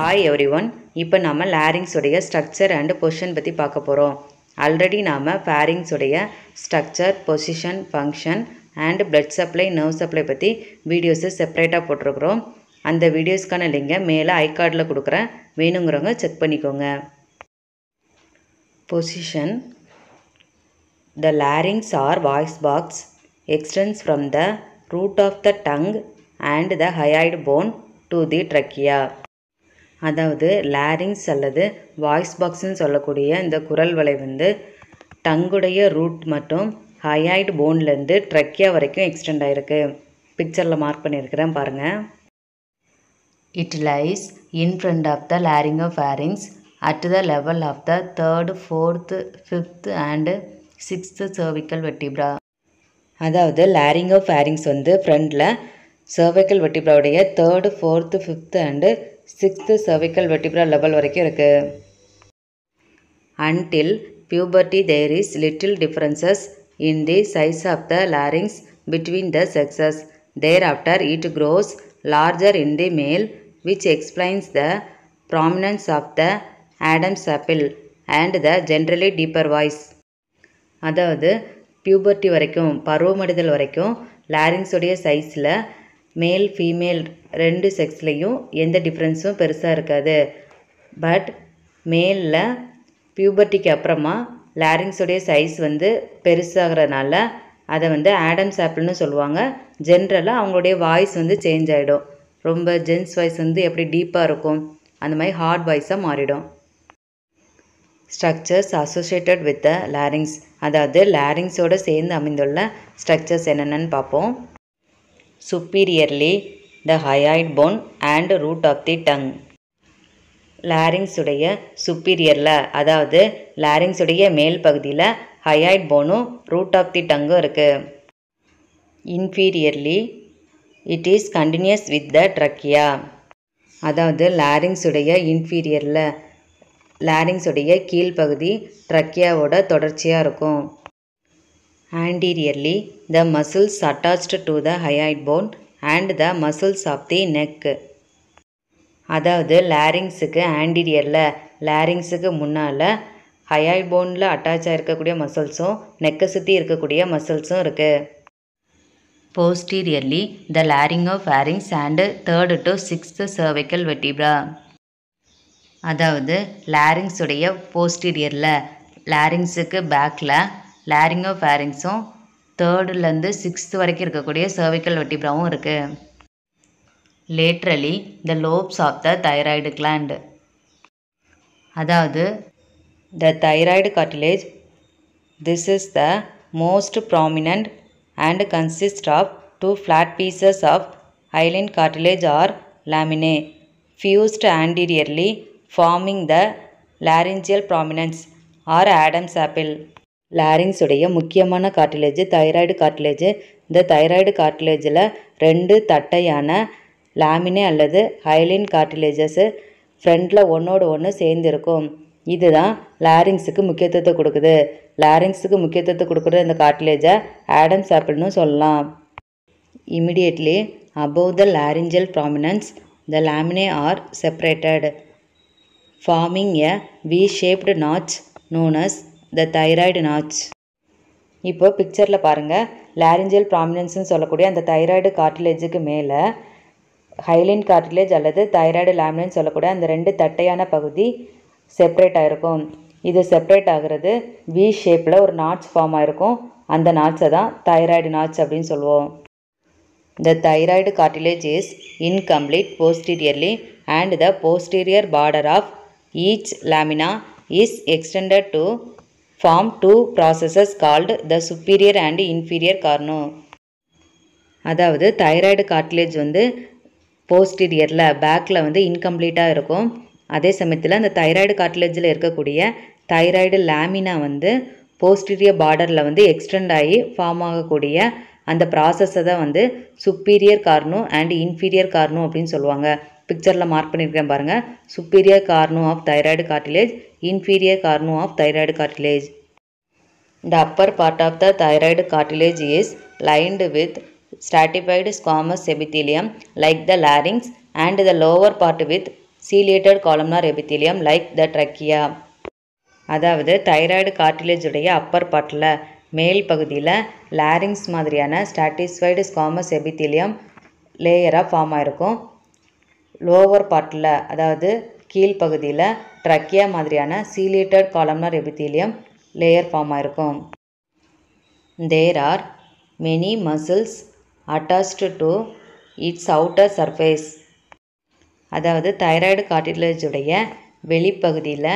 Hi every one இப்போ நம்ம லேரிங்ஸுடைய structure and position பற்றி பார்க்க போகிறோம் ஆல்ரெடி நாம் ஃபேரிங்ஸுடைய structure position function and blood supply nerve supply பற்றி வீடியோஸு செப்பரேட்டாக போட்டிருக்கிறோம். அந்த வீடியோஸ்க்கான லிங்கை மேலே ஐ கார்டில் கொடுக்குறேன். வேணுங்கிறவங்க செக் பண்ணிக்கோங்க. Position the larynx or voice box extends from the root of the tongue and the hyoid bone to the trachea அதாவது லாரிங்ஸ் அல்லது வாய்ஸ் பாக்ஸ்னு சொல்லக்கூடிய இந்த குரல் வலை வந்து டங்குடைய ரூட் மற்றும் ஹயாய்டு போன்லேருந்து ட்ரக்கியா வரைக்கும் எக்ஸ்டெண்ட் ஆகிருக்கு பிக்சரில் மார்க் பண்ணியிருக்கிறேன் பாருங்கள் it lies in front of the laryngopharynx at the level of the third fourth fifth and sixth cervical vertebra அதாவது லேரிங் ஆஃப் ஃபேரிங்ஸ் வந்து ஃப்ரண்டில் cervical வெட்டிப்ராவுடைய third fourth fifth and sixth cervical vertebra level வரைக்கும் இருக்குது until puberty there is little differences in the size of the larynx between the sexes thereafter it grows larger in the male which explains the prominence of the Adam's apple and the generally deeper voice அதாவது puberty வரைக்கும் பருவமடைதல் வரைக்கும் லாரிங்ஸுடைய சைஸில் male female ரெண்டு செக்ஸ்லேயும் எந்த டிஃப்ரென்ஸும் பெருசாக இருக்காது. But மேலில் பியூபர்ட்டிக்கு அப்புறமா லேரிங்ஸோடைய சைஸ் வந்து பெருசாகிறனால அதை வந்து ஆடம்ஸ் ஆப்பிள்னு சொல்லுவாங்க. ஜென்ரலாக அவங்களுடைய வாய்ஸ் வந்து சேஞ்ச் ஆகிடும் ரொம்ப ஜென்ஸ் வாய்ஸ் வந்து எப்படி டீப்பாக இருக்கும். அந்த மாதிரி ஹார்ட் வாய்ஸாக மாறிடும். Structures associated with the larynx அதாவது லேரிங்ஸோடு சேர்ந்து அமைந்துள்ள ஸ்ட்ரக்சர்ஸ் என்னென்னு பார்ப்போம். Superiorly the hyoid bone and root of the tongue லாரிங்ஸுடைய சுப்பீரியரில் அதாவது லாரிங்ஸுடைய மேல் பகுதியில் ஹயாய்ட் போனும் ரூட் ஆஃப் தி டங்கும் இருக்குது inferiorly it is continuous with the trachea அதாவது லாரிங்ஸுடைய இன்ஃபீரியரில் லாரிங்ஸுடைய கீழ்ப்பகுதி ட்ரக்கியாவோட தொடர்ச்சியாக இருக்கும். Anteriorly the muscles attached to the hyoid bone and the muscles of the neck அதாவது லேரிங்ஸுக்கு ஆன்டீரியரில் லேரிங்ஸுக்கு முன்னால் ஹயாய்ட் போனில் அட்டாச் ஆகிருக்கக்கூடிய மசில்ஸும் நெக்கை சுற்றி இருக்கக்கூடிய மசில்ஸும் இருக்குது posteriorly the laryngopharynx and third to sixth cervical vertebra அதாவது லேரிங்ஸுடைய போஸ்டீரியரில் லேரிங்ஸுக்கு பேக்கில் லேரிங்கோ ஃபேரிங்ஸும் தேர்டுலேருந்து சிக்ஸ்த்து வரைக்கும் இருக்கக்கூடிய சர்விக்கல் வெட்டிப்ராவும் இருக்குது laterally the lobes of the thyroid gland அதாவது the thyroid cartilage this is the most prominent and consist of two flat pieces of hyaline cartilage or laminae fused anteriorly forming the laryngeal prominence or Adam's larynx லாரிங்ஸுடைய முக்கியமான cartilage thyroid cartilage இந்த thyroid கார்டிலேஜில் ரெண்டு தட்டையான லாமினே அல்லது hyaline cartilages ஃப்ரண்டில் ஒன்றோடு ஒன்று சேர்ந்துருக்கும். இதுதான் லாரிங்ஸுக்கு முக்கியத்துவத்தை கொடுக்குது. லாரிங்ஸுக்கு முக்கியத்துவத்தை கொடுக்குற இந்த கார்டிலேஜை ஆடம்ஸ் ஆப்பிள்னு சொல்லலாம். Immediately above the laryngeal prominence the laminae are separated forming a V shaped notch known as the thyroid notch இப்போ பிக்சரில் பாருங்கள் லாரிஞ்சியல் ப்ராமினன்ஸ்னு சொல்லக்கூடிய அந்த தைராய்டு கார்டிலேஜுக்கு மேலே ஹைலின் கார்டிலேஜ் அல்லது தைராய்டு லேமினன் சொல்லக்கூடிய அந்த ரெண்டு தட்டையான பகுதி செப்ரேட் ஆகிருக்கும் இது செப்ரேட் ஆகிறது வி ஷேப்பில் ஒரு நாட்ஸ் ஃபார்ம் ஆகிருக்கும் அந்த நாட்ஸை தான் தைராய்டு நாட்ஸ் அப்படின்னு சொல்லுவோம். The thyroid cartilage is incomplete posteriorly and the posterior border of each lamina is extended to form two processes called the superior and inferior carno. அதாவது thyroid cartilage வந்து போஸ்டீரியரில் பேக்கில் வந்து இன்கம்ப்ளீட்டாக இருக்கும். அதே சமயத்தில் அந்த தைராய்டு கார்ட்லேஜில் இருக்கக்கூடிய தைராய்டு லேமினா வந்து போஸ்டீரியர் பார்டரில் வந்து எக்ஸ்டெண்ட் ஆகி ஃபார்ம் ஆகக்கூடிய அந்த ப்ராசஸை தான் வந்து superior cornu and inferior cornu அப்படின்னு சொல்லுவாங்க. பிக்சரில் மார்க் பண்ணியிருக்கேன் பாருங்கள் superior cornu of thyroid cartilage inferior carno of thyroid cartilage. The upper part of the thyroid cartilage is lined with stratified squamous epithelium like the larynx and the lower part with ciliated columnar epithelium like the trachea. அதாவது thyroid cartilage உடைய upper பார்ட்டில் மேல் பகுதியில் larynx மாதிரியான stratified squamous epithelium லேயராக form ஆயிருக்கும் lower பார்ட்டில் அதாவது கீழ்ப்பகுதியில் ட்ரக்கியா மாதிரியான ciliated columnar epithelium layer form ஆயிருக்கும் there are many muscles attached to its outer surface அதாவது தைராய்டு கார்டிலேஜ் உடைய வெளிப்பகுதியில்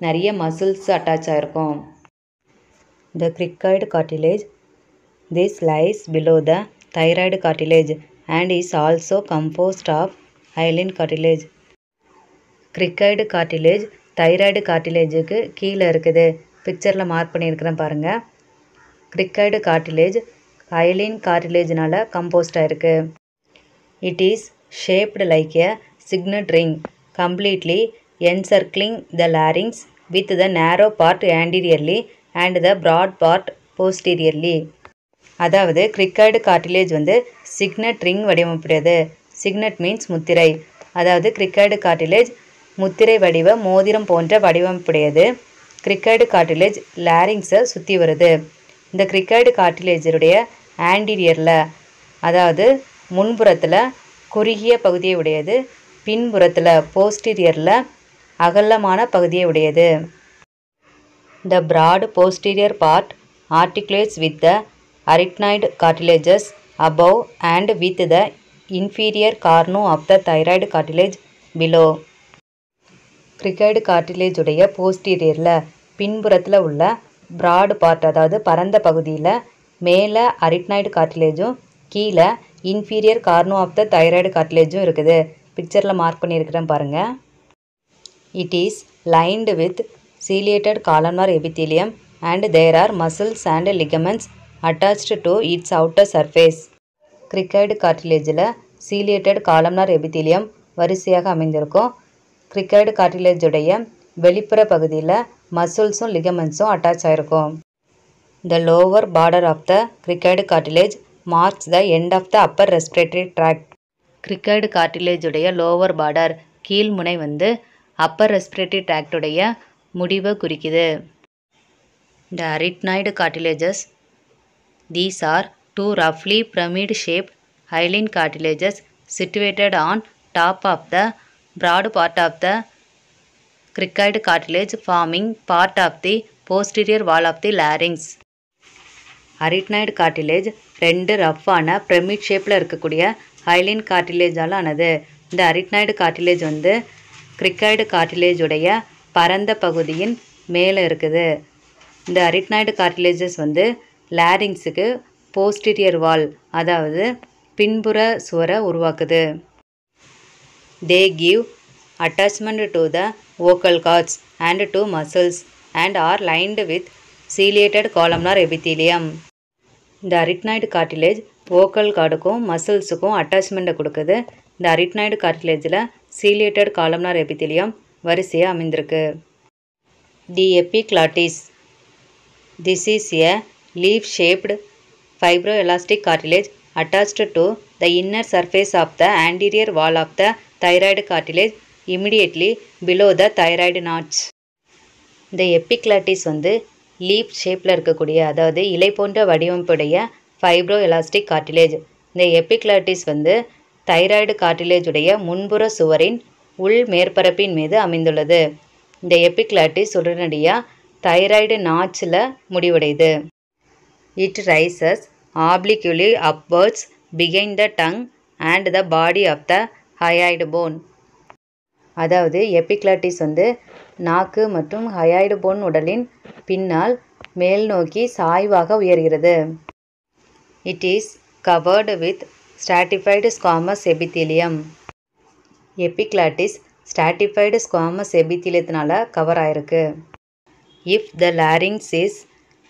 நிறைய மசில்ஸ் அட்டாச் ஆகிருக்கும் the cricoid cartilage this lies below the thyroid cartilage and is also composed of hyaline cartilage cricoid cartilage thyroid கார்டிலேஜுக்கு கீழே இருக்குது. பிக்சரில் mark பண்ணியிருக்கிறேன் பாருங்கள் cricoid கார்ட்டிலேஜ் அயலின் கார்டிலேஜ்னால கம்போஸ்ட் ஆயிருக்கு. It is shaped like a signet ring completely encircling the larynx with the narrow part anteriorly and the broad part posteriorly அதாவது cricoid cartilage வந்து signet ring வடிவமைப்புடையது. சிக்னட் மீன்ஸ் முத்திரை. அதாவது cricoid cartilage முத்திரை வடிவ மோதிரம் போன்ற வடிவமைப்புடையது. கிரிக்கைடு கார்டிலேஜ் லேரிங்ஸை சுற்றி வருது. இந்த கிரிக்கைடு கார்டிலேஜருடைய ஆன்டீரியரில் அதாவது முன்புறத்தில் குறுகிய பகுதியை உடையது பின்புறத்தில் போஸ்டீரியரில் அகலமான பகுதியை உடையது. The broad posterior part articulates with the arytenoid cartilages above and with the inferior cornu of the thyroid cartilage below. Cricoid cartilage உடைய போஸ்டீரியரில் பின்புறத்தில் உள்ள ப்ராடு பார்ட் அதாவது பரந்த பகுதியில் மேலே அரிட்னாய்டு கார்டிலேஜும் கீழே inferior cornu of the thyroid கார்டிலேஜும் இருக்குது பிக்சரில் மார்க் பண்ணியிருக்கிறேன் பாருங்கள் it is lined with ciliated columnar epithelium and there are muscles and ligaments attached to its outer surface cricoid கார்டிலேஜில் ciliated columnar epithelium வரிசையாக அமைந்திருக்கும் கிரிக்கைடு கார்டிலேஜுடைய வெளிப்புற பகுதியில் மசில்ஸும் லிகமெண்ட்ஸும் அட்டாச் ஆகிருக்கும் the lower border of the cricoid cartilage marks the end of the upper respiratory tract cricoid கார்டிலேஜுடைய lower border கீழ்முனை வந்து upper respiratory ட்ராக்டுடைய முடிவை குறிக்குது the arytenoid cartilages these are two ரஃப்லி pyramid shape hyaline cartilages situated on top of the broad part of the cricoid cartilage forming part of the posterior wall of the larynx. Arytenoid cartilage ரெண்டு ரஃப்பான pyramid ஷேப்பில் இருக்கக்கூடிய hyaline கார்டிலேஜால் ஆனது. இந்த arytenoid cartilage வந்து கிரிக்காய்டு கார்டிலேஜுடைய பரந்த பகுதியின் மேலே இருக்குது. இந்த அரிட்னாய்டு கார்டிலேஜஸ் வந்து லேரிங்ஸுக்கு போஸ்டீரியர் வால் அதாவது பின்புற சுவரை உருவாக்குது. They give attachment to the vocal cords and to muscles and are lined with ciliated columnar epithelium. இந்த அரிட்னாய்டு கார்டிலேஜ் வோக்கல் கார்டுக்கும் மசில்ஸுக்கும் அட்டாச்மெண்ட்டை கொடுக்குது. இந்த அரிட்னாய்டு கார்டிலேஜில் சீலியேட்டட் காலம்னார் எபித்திலியம் வரிசையாக அமைந்திருக்கு. The epiglottis this is a leaf shaped fibroelastic cartilage attached to the inner surface of the anterior wall of the thyroid cartilage immediately below the thyroid notch. இந்த எப்பிக்லாட்டிஸ் வந்து leaf ஷேப்பில் இருக்கக்கூடிய அதாவது இலை போன்ற வடிவமைப்புடைய fibro elastic cartilage இந்த எப்பிக்லாட்டிஸ் வந்து thyroid cartilage உடைய முன்புற சுவரின் உள் மேற்பரப்பின் மீது அமைந்துள்ளது. இந்த எப்பிக்லாட்டிஸ் உடனடியாக தைராய்டு நாச்சில் முடிவடையுது. It rises obliquely upwards பிகைன் the tongue and the body of the hyoid bone அதாவது எபிக்லட்டிஸ் வந்து நாக்கு மற்றும் ஹயாய்டு போன் உடலின் பின்னால் மேல் நோக்கி சாய்வாக உயர்கிறது. It is covered with stratified squamous epithelium epiglottis stratified squamous எபித்திலியத்தினால cover ஆயிருக்கு. If the larynx is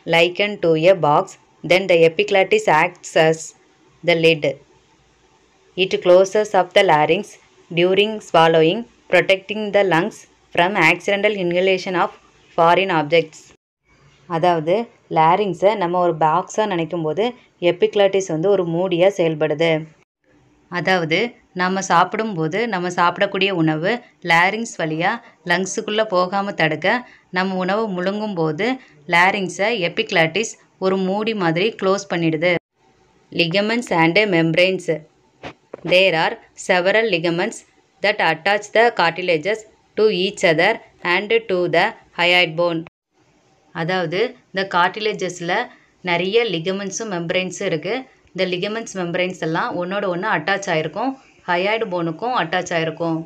likened to a box then the epiglottis acts as the lid. It closes up the larynx during swallowing, protecting the lungs from accidental inhalation of foreign objects. அதாவது லாரிங்ஸை நம்ம ஒரு பாக்ஸாக நினைக்கும் போது எப்பிக்லட்டிஸ் வந்து ஒரு மூடியாக செயல்படுது அதாவது நம்ம சாப்பிடும்போது நம்ம சாப்பிடக்கூடிய உணவு லேரிங்ஸ் வழியாக லங்ஸுக்குள்ளே போகாமல் தடுக்க நம்ம உணவு முழுங்கும்போது லேரிங்ஸை எபிக்ளாட்டிஸ் ஒரு மூடி மாதிரி க்ளோஸ் பண்ணிடுது ligaments and membranes there are several ligaments that attach the cartilages to each other and to the hyoid bone. அதாவது இந்த கார்டிலேஜஸில் நிறைய லிகமெண்ட்ஸும் மெம்பரைன்ஸும் இருக்குது இந்த லிகமெண்ட்ஸ் மெம்பரைன்ஸ் எல்லாம் ஒன்றோட ஒன்று அட்டாச் ஆகிருக்கும் ஹயாய்டு போனுக்கும் அட்டாச் ஆகிருக்கும்